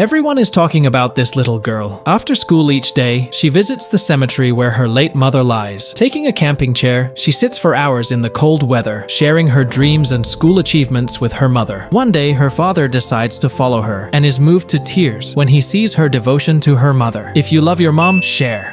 Everyone is talking about this little girl. After school each day, she visits the cemetery where her late mother lies. Taking a camping chair, she sits for hours in the cold weather, sharing her dreams and school achievements with her mother. One day, her father decides to follow her and is moved to tears when he sees her devotion to her mother. If you love your mom, share.